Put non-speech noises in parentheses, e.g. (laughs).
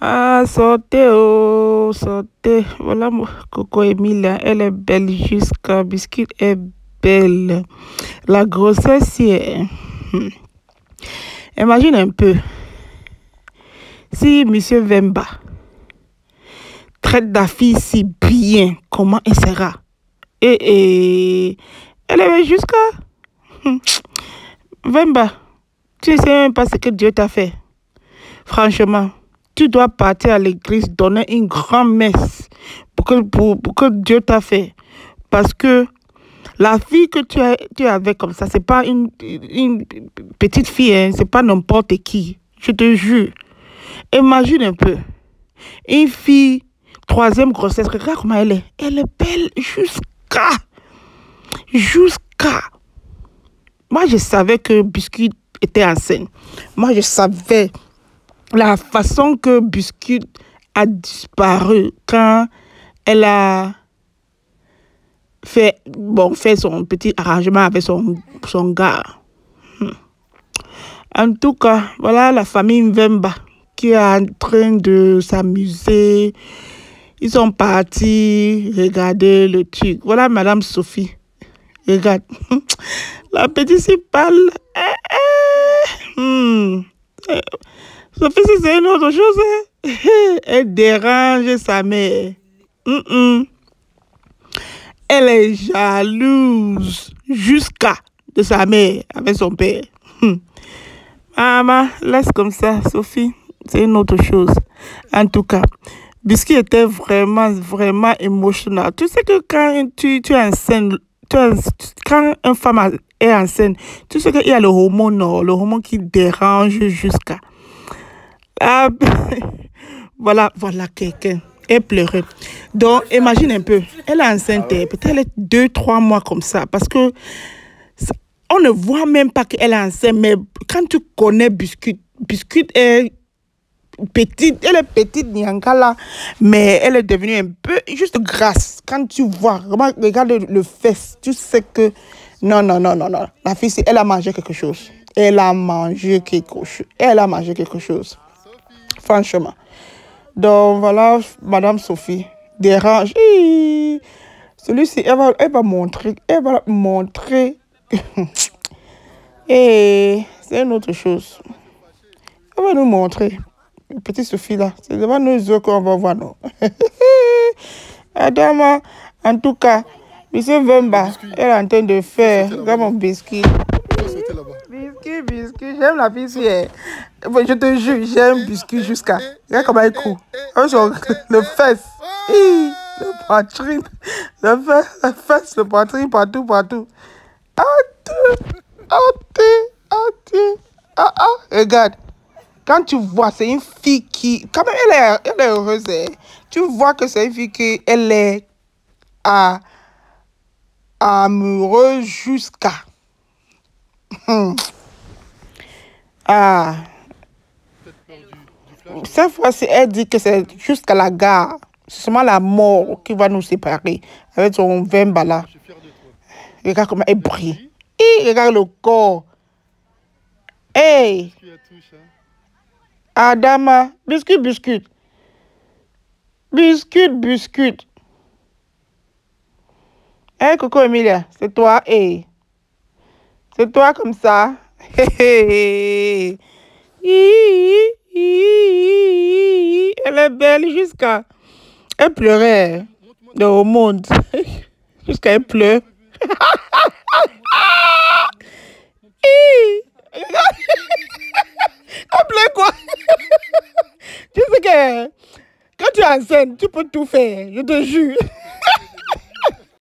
Ah, sortez, oh, sortez. Voilà Coco Emilia. Elle est belle jusqu'à Biscuit est belle. La grossesse, c'est... Hmm. Imagine un peu. Si Monsieur Vemba traite la fille si bien, comment elle sera? Et, elle est jusqu'à... Vemba, tu sais même pas ce que Dieu t'a fait. Franchement tu dois partir à l'église, donner une grande messe pour que, Dieu t'a fait. Parce que la fille que tu, as, tu avais comme ça, c'est pas une, une, petite fille, hein, c'est pas n'importe qui. Je te jure. Imagine un peu. Une fille, troisième grossesse, regarde comment elle est. Elle est belle jusqu'à. Jusqu'à. Moi, je savais que Biscuit était enceinte. Moi, je savais la façon que Biscuit a disparu quand elle a fait, bon, fait son petit arrangement avec son, gars. Hmm. En tout cas, voilà la famille Mvemba qui est en train de s'amuser. Ils sont partis regarder le truc. Voilà Madame Sophie. Regarde. (laughs) La petite. Hmm. Sophie, c'est une autre chose. Hein. (laughs) Elle dérange sa mère. Elle est jalouse jusqu'à de sa mère avec son père. Hum. Maman, laisse comme ça, Sophie. C'est une autre chose. En tout cas, Biscuit était vraiment, vraiment émotionnel. Tu sais que quand tu, tu es enceinte, tu quand une femme est enceinte, tu sais qu'il y a le hormone, le hormone qui dérange jusqu'à. Ah, (laughs) voilà, voilà quelqu'un. Elle pleurait. Donc, imagine un peu. Elle est enceinte, peut-être deux, trois mois comme ça. Parce que on ne voit même pas qu'elle est enceinte. Mais quand tu connais Biscuit, Biscuit est petite. Elle est petite, Nyankala. Mais elle est devenue un peu juste grasse. Quand tu vois, regarde le fesse, tu sais que non, non, non, non, non. La fille, elle a mangé quelque chose. Elle a mangé quelque chose. Elle a mangé quelque chose franchement. Donc voilà, Madame Sophie dérange. Celui-ci, elle va, elle va montrer, elle va montrer. (laughs) Et c'est une autre chose. Elle va nous montrer. Petite Sophie là, c'est devant nos yeux qu'on va voir, non? (laughs) Adama, en tout cas, Monsieur Vemba, elle est en train de faire comme mon biscuit. Biscuit, biscuit, j'aime la biscuit. Je te jure, j'aime biscuit jusqu'à. Regarde comment elle court. Le fesse. Le poitrine. Le fesse, le fesse, le poitrine, partout, partout. Ah, ah, ah, ah, regarde. Quand tu vois, c'est une fille qui. Quand même, elle est, elle est heureuse. Hein. Tu vois que c'est une fille qui. Elle est. À, amoureuse jusqu'à. Hmm. Ah. Cette fois-ci, elle dit que c'est jusqu'à la gare. C'est seulement la mort qui va nous séparer avec son vin là. Regarde comment elle brille. Et regarde le corps. Hey! Adama, biscuit, biscuit. Biscuit, biscuit. Hey, Coco Emilia, c'est toi, hey. C'est toi comme ça. (laughs) Elle belle jusqu'à... Elle pleurait au monde. (laughs) jusqu'à elle pleure. (laughs) (laughs) elle pleure quoi? Tu sais que quand tu es enceinte, tu peux tout faire, je te jure.